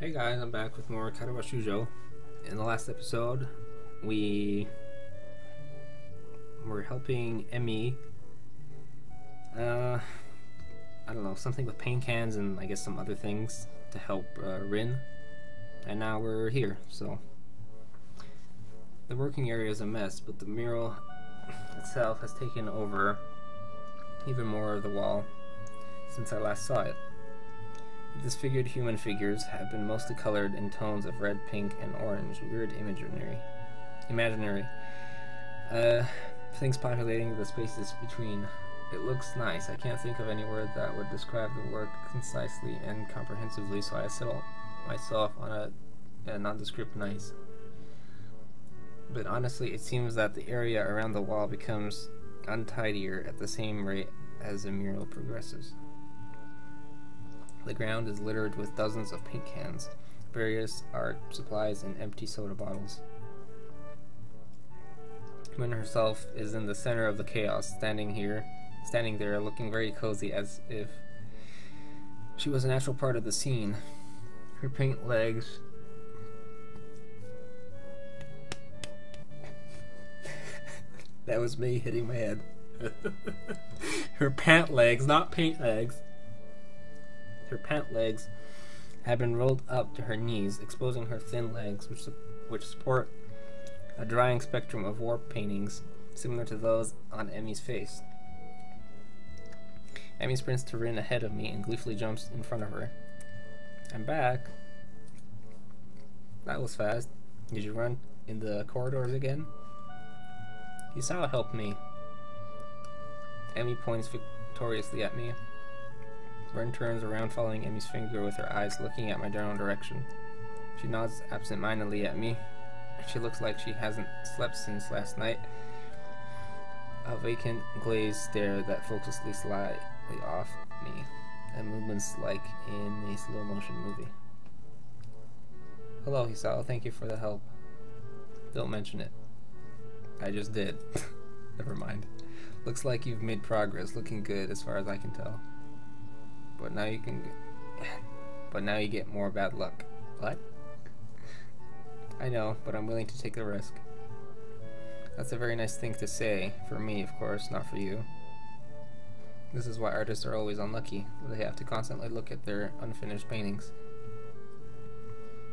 Hey guys, I'm back with more Katawa Shoujo. In the last episode, we were helping Emi. Uh, I don't know, something with paint cans and I guess some other things to help uh, Rin. And now we're here, so. The working area is a mess, but the mural itself has taken over even more of the wall since I last saw it. Disfigured human figures have been mostly colored in tones of red, pink, and orange. Weird imaginary. Imaginary. Uh, things populating the spaces between. It looks nice. I can't think of any word that would describe the work concisely and comprehensively, so I settle myself on a, a nondescript nice. But honestly, it seems that the area around the wall becomes untidier at the same rate as the mural progresses. The ground is littered with dozens of paint cans, various art supplies, and empty soda bottles. Min herself is in the center of the chaos, standing here, standing there, looking very cozy as if she was a natural part of the scene. Her paint legs that was me hitting my head. Her pant legs, not paint legs. Her pant legs had been rolled up to her knees, exposing her thin legs, which, which support a drying spectrum of warp paintings similar to those on Emi's face. Emi sprints to Rin ahead of me and gleefully jumps in front of her. I'm back. That was fast. Did you run in the corridors again? Hisao help me. Emi points victoriously at me. Ren turns around, following Emi's finger with her eyes looking at my general direction. She nods absent-mindedly at me. She looks like she hasn't slept since last night. A vacant, glazed stare that focuses slightly off me, and movements like in a slow-motion movie. Hello, Hisao. Thank you for the help. Don't mention it. I just did. Never mind. Looks like you've made progress. Looking good as far as I can tell. But now you can get, but now you get more bad luck. What? I know, but I'm willing to take the risk. That's a very nice thing to say, for me, of course, not for you. This is why artists are always unlucky. They have to constantly look at their unfinished paintings.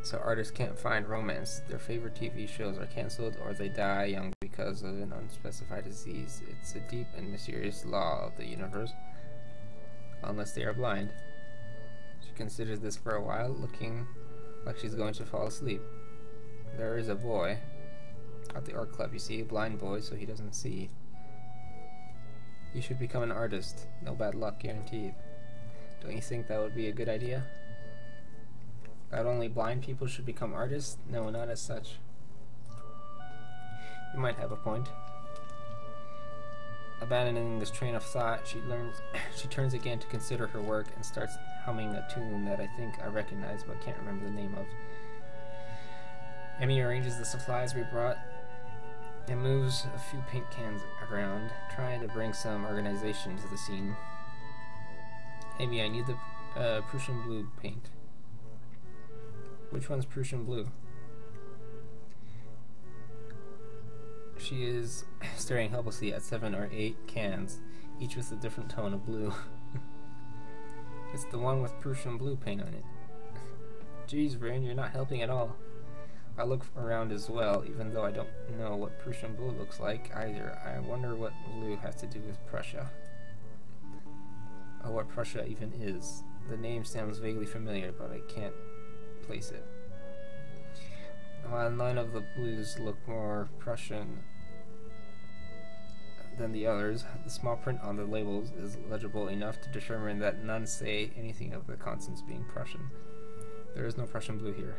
So artists can't find romance. Their favorite TV shows are cancelled or they die young because of an unspecified disease. It's a deep and mysterious law of the universe unless they are blind. She considers this for a while, looking like she's going to fall asleep. There is a boy at the art club, you see, a blind boy, so he doesn't see. You should become an artist. No bad luck guaranteed. Don't you think that would be a good idea? Not only blind people should become artists? No, not as such. You might have a point. Abandoning this train of thought, she learns she turns again to consider her work and starts humming a tune that I think I recognize but can't remember the name of. Emi arranges the supplies we brought and moves a few paint cans around, trying to bring some organization to the scene. Amy, I need the uh, Prussian blue paint. Which one's Prussian blue? She is staring helplessly at seven or eight cans, each with a different tone of blue. it's the one with Prussian blue paint on it. Geez, Rin, you're not helping at all. I look around as well, even though I don't know what Prussian blue looks like either. I wonder what blue has to do with Prussia. Or what Prussia even is. The name sounds vaguely familiar, but I can't place it. While none of the blues look more Prussian than the others, the small print on the labels is legible enough to determine that none say anything of the consonants being Prussian. There is no Prussian blue here.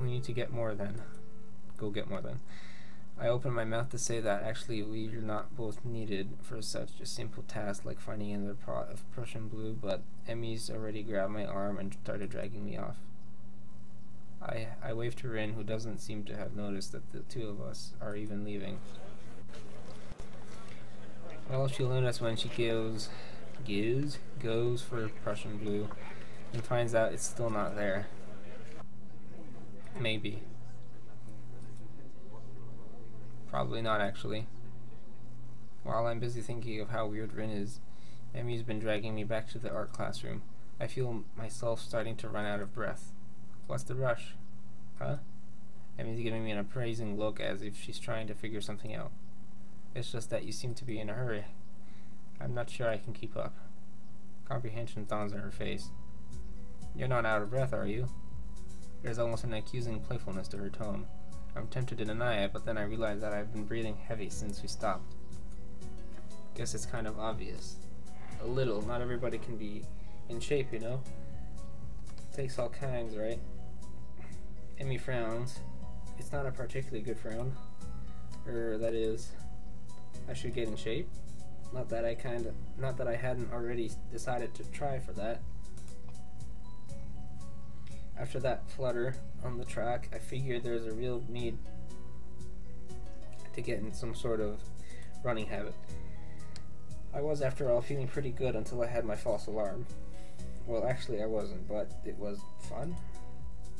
We need to get more then. Go get more then. I open my mouth to say that actually we are not both needed for such a simple task like finding another pot of Prussian blue, but Emi's already grabbed my arm and started dragging me off. I, I wave to Rin, who doesn't seem to have noticed that the two of us are even leaving. Well, she'll notice when she goes, gives, goes for Prussian blue. and finds out it's still not there. Maybe. Probably not, actually. While I'm busy thinking of how weird Rin is, Emi's been dragging me back to the art classroom. I feel myself starting to run out of breath. What's the rush? Huh? Emi's giving me an appraising look as if she's trying to figure something out. It's just that you seem to be in a hurry. I'm not sure I can keep up. Comprehension dawns on her face. You're not out of breath, are you? There's almost an accusing playfulness to her tone. I'm tempted to deny it, but then I realize that I've been breathing heavy since we stopped. Guess it's kind of obvious. A little. Not everybody can be in shape, you know? Takes all kinds, right? Emi frowns. It's not a particularly good frown. Or, that is, I should get in shape. Not that I kind of, not that I hadn't already decided to try for that. After that flutter on the track, I figured there's a real need to get in some sort of running habit. I was, after all, feeling pretty good until I had my false alarm. Well, actually, I wasn't, but it was fun.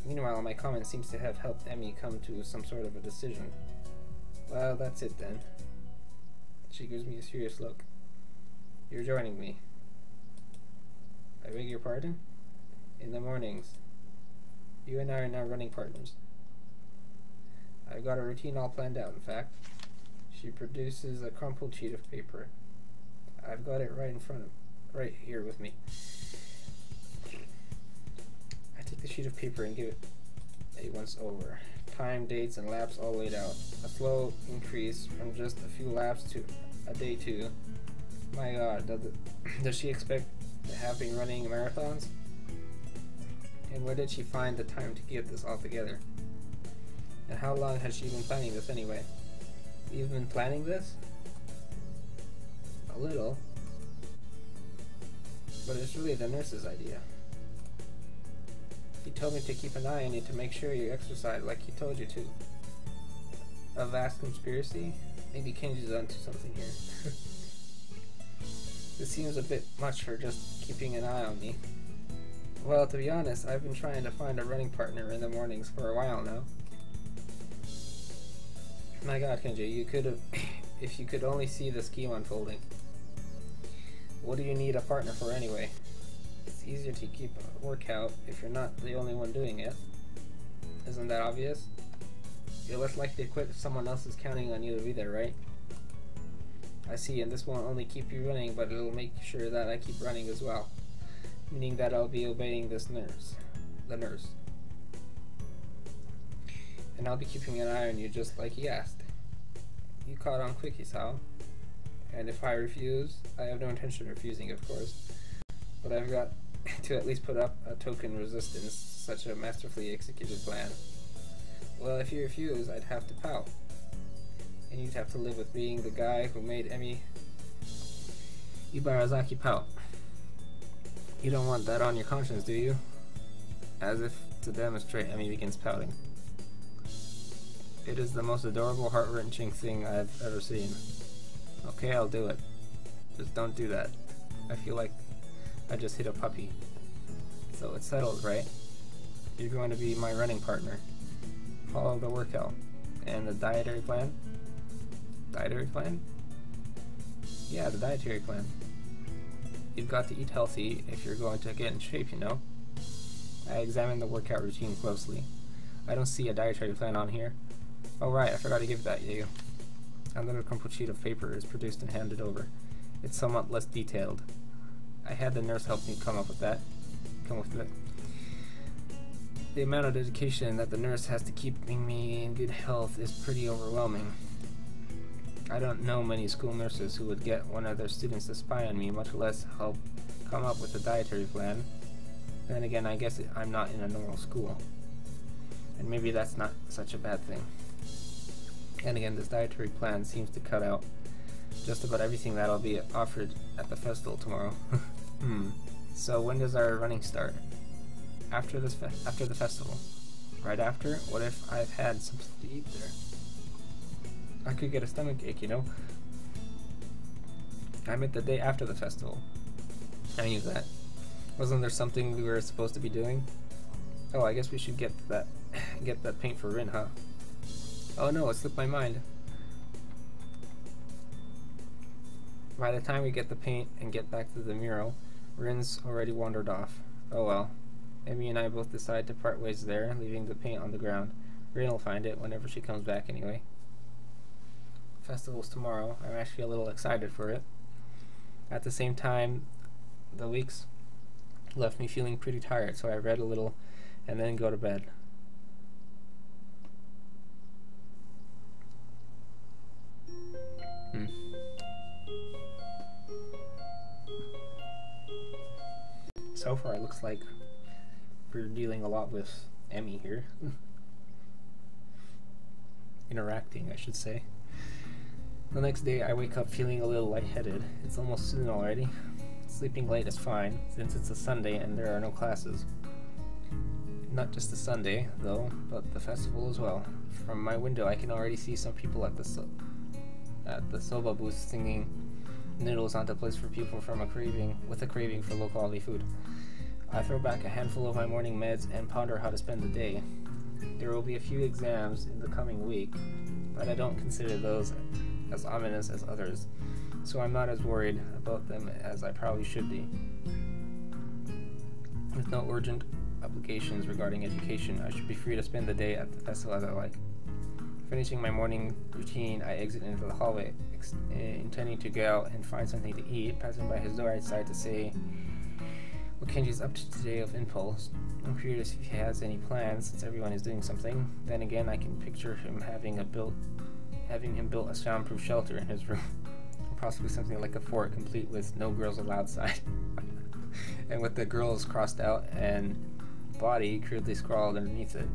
Meanwhile, my comment seems to have helped Emi come to some sort of a decision. Well, that's it then. She gives me a serious look. You're joining me. I beg your pardon? In the mornings. You and I are now running partners. I've got a routine all planned out, in fact. She produces a crumpled sheet of paper. I've got it right in front of, right here with me. Take the sheet of paper and give it a once over time, dates, and laps all laid out. A slow increase from just a few laps to a day two. My god, does, it, does she expect to have been running marathons? And where did she find the time to get this all together? And how long has she been planning this anyway? You've been planning this? A little. But it's really the nurse's idea. He told me to keep an eye on you to make sure you exercise like he told you to. A vast conspiracy? Maybe Kenji's onto something here. this seems a bit much for just keeping an eye on me. Well, to be honest, I've been trying to find a running partner in the mornings for a while now. My god, Kenji, you could have... if you could only see the scheme unfolding. What do you need a partner for anyway? It's easier to keep a workout if you're not the only one doing it. Isn't that obvious? You're less likely to quit if someone else is counting on you to be there, right? I see, and this won't only keep you running, but it'll make sure that I keep running as well. Meaning that I'll be obeying this nurse. The nurse. And I'll be keeping an eye on you just like he asked. You caught on quick, Hisao. And if I refuse, I have no intention of refusing, of course. But I've got to at least put up a token resistance, such a masterfully executed plan. Well, if you refuse, I'd have to pout. And you'd have to live with being the guy who made Emi Ibarazaki pout. You don't want that on your conscience, do you? As if to demonstrate, Emi begins pouting. It is the most adorable, heart-wrenching thing I've ever seen. Okay, I'll do it. Just don't do that. I feel like I just hit a puppy. So it's settled, right? You're going to be my running partner. Follow the workout. And the dietary plan? Dietary plan? Yeah, the dietary plan. You've got to eat healthy if you're going to get in shape, you know? I examined the workout routine closely. I don't see a dietary plan on here. Oh right, I forgot to give that to you. Another crumpled sheet of paper is produced and handed over. It's somewhat less detailed. I had the nurse help me come up with that. Come with it. The amount of dedication that the nurse has to keeping me in good health is pretty overwhelming. I don't know many school nurses who would get one of their students to spy on me, much less help come up with a dietary plan. Then again, I guess I'm not in a normal school. And maybe that's not such a bad thing. And again, this dietary plan seems to cut out just about everything that'll be offered at the festival tomorrow. hmm. So when does our running start? After this after the festival. Right after? What if I've had something to eat there? I could get a stomach ache, you know? I meant the day after the festival. I knew that. Wasn't there something we were supposed to be doing? Oh, I guess we should get that get that paint for Rin, huh? Oh no, it slipped my mind. By the time we get the paint and get back to the mural, Rin's already wandered off. Oh well. Emi and I both decide to part ways there, leaving the paint on the ground. Rin will find it whenever she comes back anyway. Festival's tomorrow. I'm actually a little excited for it. At the same time, the weeks left me feeling pretty tired, so I read a little and then go to bed. Hmm. So far, it looks like we're dealing a lot with Emi here. Interacting, I should say. The next day, I wake up feeling a little lightheaded. It's almost soon already. Sleeping late is fine, since it's a Sunday and there are no classes. Not just the Sunday, though, but the festival as well. From my window, I can already see some people at the so at the soba booth singing noodles onto place for people from a craving with a craving for low quality food. I throw back a handful of my morning meds and ponder how to spend the day. There will be a few exams in the coming week, but I don't consider those as ominous as others, so I'm not as worried about them as I probably should be. With no urgent obligations regarding education, I should be free to spend the day at the festival as I like. Finishing my morning routine, I exit into the hallway, ex- uh, intending to go out and find something to eat. Passing by his door, I decide to say what Kenji's up to today of impulse. I'm curious if he has any plans, since everyone is doing something. Then again, I can picture him having a built having him build a soundproof shelter in his room. Possibly something like a fort complete with no girls allowed sign. and with the girls crossed out and body crudely scrawled underneath it.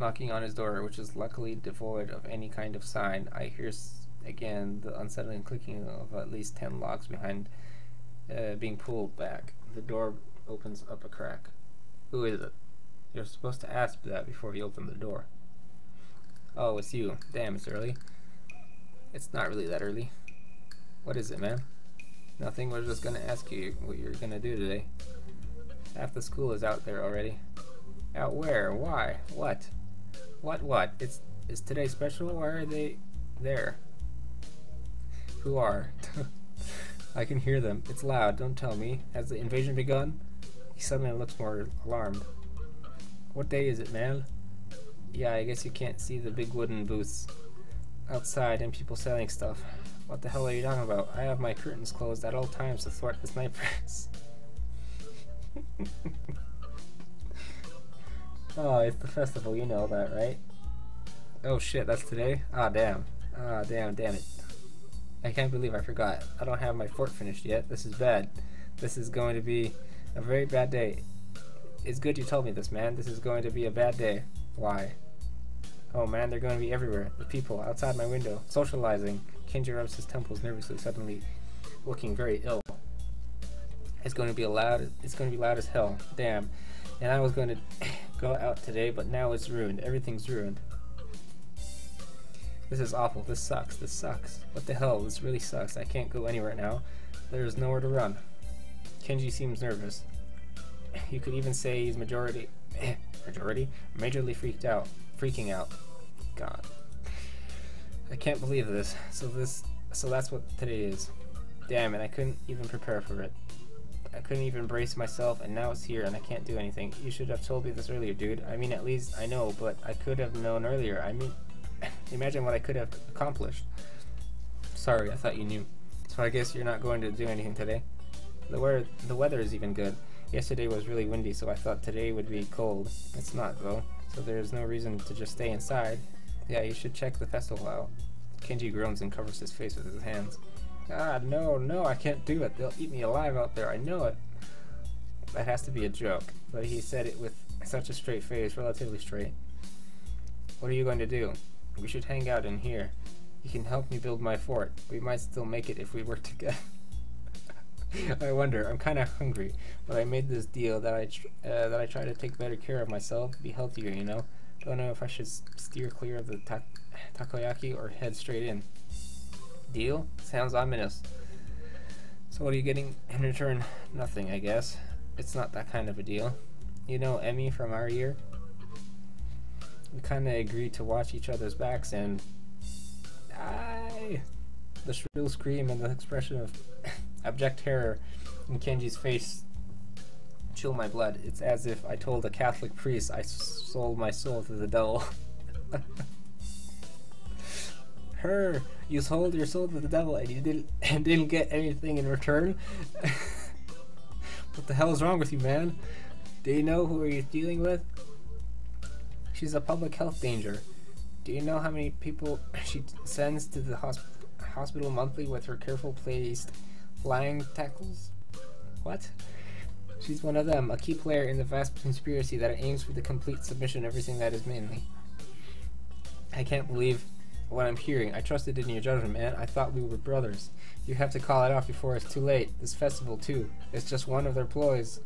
Knocking on his door, which is luckily devoid of any kind of sign, I hear again the unsettling clicking of at least ten locks behind uh, being pulled back. The door opens up a crack. Who is it? You're supposed to ask that before you open the door. Oh, it's you. Damn, it's early. It's not really that early. What is it, man? Nothing. We're just gonna ask you what you're gonna do today. Half the school is out there already. Out where? Why? What? What? What? It's is today special? Why are they there? Who are? I can hear them. It's loud. Don't tell me. Has the invasion begun? He suddenly looks more alarmed. What day is it, man? Yeah, I guess you can't see the big wooden booths outside and people selling stuff. What the hell are you talking about? I have my curtains closed at all times to thwart the snipers. oh, it's the festival, you know that, right? Oh shit, that's today? Ah, damn. Ah, damn, damn it. I can't believe I forgot. I don't have my fort finished yet. This is bad. This is going to be a very bad day. It's good you told me this, man. This is going to be a bad day. Why? Oh man, they're going to be everywhere. The people outside my window, socializing. Kenji rubs his temples nervously, suddenly looking very ill. It's going to be loud. It's going to be loud as hell. Damn. And I was going to go out today, but now it's ruined. Everything's ruined. This is awful. This sucks. This sucks. What the hell? This really sucks. I can't go anywhere now. There's nowhere to run. Kenji seems nervous. You could even say he's majority, majority, majorly freaked out, freaking out. God, I can't believe this. So this, so that's what today is. Damn it! I couldn't even prepare for it. I couldn't even brace myself, and now it's here, and I can't do anything. You should have told me this earlier, dude. I mean, at least I know, but I could have known earlier. I mean, imagine what I could have accomplished. Sorry, I thought you knew. So I guess you're not going to do anything today. The weather, the weather is even good. Yesterday was really windy, so I thought today would be cold. It's not, though, so there's no reason to just stay inside. Yeah, you should check the festival out. Kenji groans and covers his face with his hands. Ah, no, no, I can't do it. They'll eat me alive out there, I know it. That has to be a joke, but he said it with such a straight face, relatively straight. What are you going to do? We should hang out in here. You can help me build my fort. We might still make it if we work together. I wonder. I'm kind of hungry, but I made this deal that I uh, that I try to take better care of myself, be healthier. You know. Don't know if I should steer clear of the ta takoyaki or head straight in. Deal? Sounds ominous. So what are you getting in return? Nothing, I guess. It's not that kind of a deal. You know Emi from our year? We kind of agreed to watch each other's backs and... I... The shrill scream and the expression of abject terror in Kenji's face chill my blood. It's as if I told a Catholic priest I sold my soul to the devil. Her, you sold your soul to the devil and you didn't and didn't get anything in return. what the hell is wrong with you, man? Do you know who you're dealing with? She's a public health danger. Do you know how many people she sends to the hosp hospital monthly with her careful placed flying tackles? What? She's one of them, a key player in the vast conspiracy that aims for the complete submission of everything that is manly. I can't believe what I'm hearing. I trusted in your judgment, man. I thought we were brothers. You have to call it off before it's too late. This festival, too. It's just one of their ploys.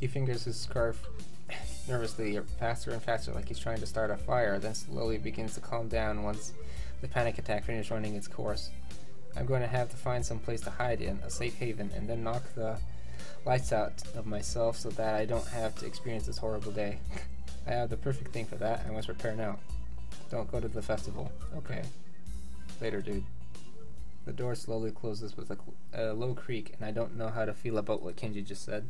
He fingers his scarf nervously, faster and faster, like he's trying to start a fire, then slowly begins to calm down once the panic attack finishes running its course. I'm going to have to find some place to hide in, a safe haven, and then knock the lights out of myself so that I don't have to experience this horrible day. I have the perfect thing for that. I must prepare now. Don't go to the festival. Okay. Later, dude. The door slowly closes with a, a low creak, and I don't know how to feel about what Kenji just said.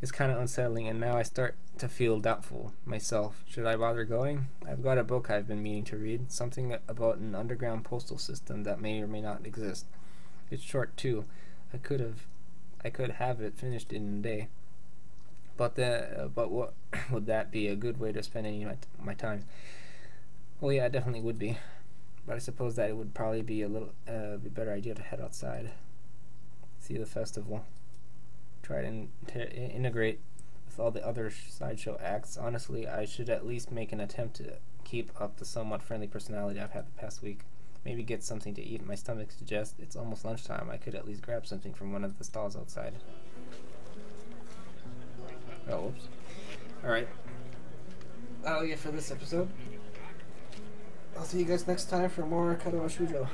It's kind of unsettling, and now I start to feel doubtful myself. Should I bother going? I've got a book I've been meaning to read, something about an underground postal system that may or may not exist. It's short too. I could have I could have it finished in a day. But the uh, but what would that be a good way to spend any of my, my time? Well, yeah, it definitely would be. But I suppose that it would probably be a little uh, be better idea to head outside, see the festival, try to integrate with all the other sideshow acts. Honestly, I should at least make an attempt to keep up the somewhat friendly personality I've had the past week. Maybe get something to eat. My stomach suggests it's almost lunchtime. I could at least grab something from one of the stalls outside. Oh, whoops. Alright. That'll get for this episode. I'll see you guys next time for more Katawa Shoujo.